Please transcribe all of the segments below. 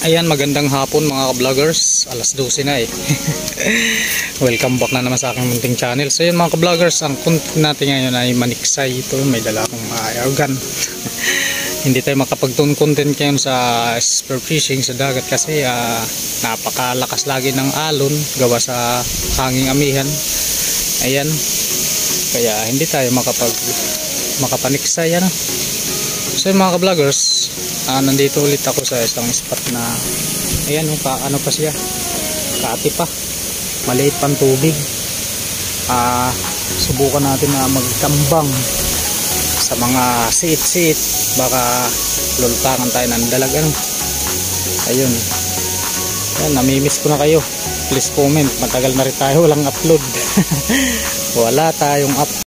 Ayan, magandang hapon mga vloggers. Alas 12 na eh. Welcome back na naman sa aking munting channel. So yun mga vloggers, ang content natin ngayon ay maniksay. Ito, may dala akong organ. Hindi tayo makapag-content ngayon sa spear fishing sa dagat kasi uh, napakalakas lagi ng alon gawa sa hanging amihan. Ayan. Kaya hindi tayo makapag makapaniksay ano. So yun mga vloggers, uh, nandito ulit ako sa isang spot na ayan oh, ka, ano pa siya? Kaati pa. Maliit pang tubig. Uh, subukan natin na magtambang sa mga siit-siit baka lultangan tayo ng dalag ano? Ayun. Yan namimiss ko na kayo. Please comment. Matagal na rin tayo walang upload. Wala tayong up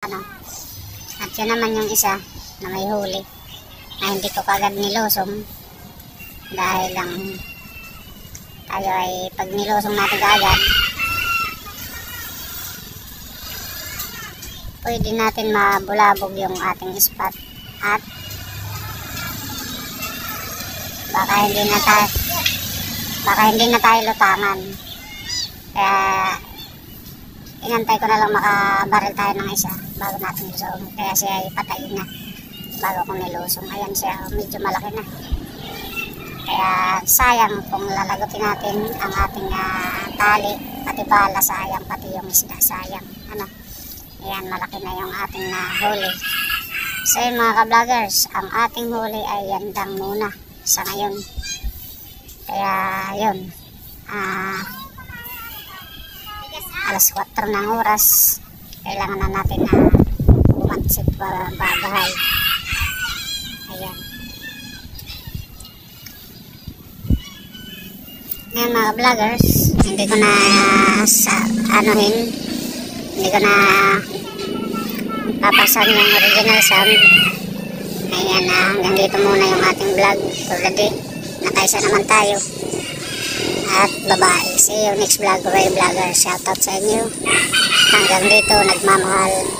ano. At yun naman yung isa na may huli. Na hindi ko kagad nilusong. Dahil lang tayo ay pag nilusong natin kagad pwede natin mabulabog yung ating spot. At baka hindi na tayo baka hindi na tayo lutangan. Kaya inantay ko na lang makabaril tayo ng isa bago natin lusong kaya siya ay patay na bago ko nilusong ayan siya medyo malaki na. Kaya sayang kung lalagutin natin ang ating ah, tali pati bala sayang pati yung isda sayang. Ano? Ayan malaki na yung ating na huli. So yun mga ka-vloggers ang ating huli ay yandang muna sa ngayon. Kaya yun ah alas 4 ng oras kailangan na natin na bumatsit para babahay ayan. Ngayon mga vloggers hindi ko na sa anuhin hindi ko na papasan yung original sound. Ayan na hanggang dito muna yung ating vlog for the day. Nakaisa naman tayo at babae. See you next vlog Ray Vlogger. Shoutout sa inyo. Hanggang dito nagmamahal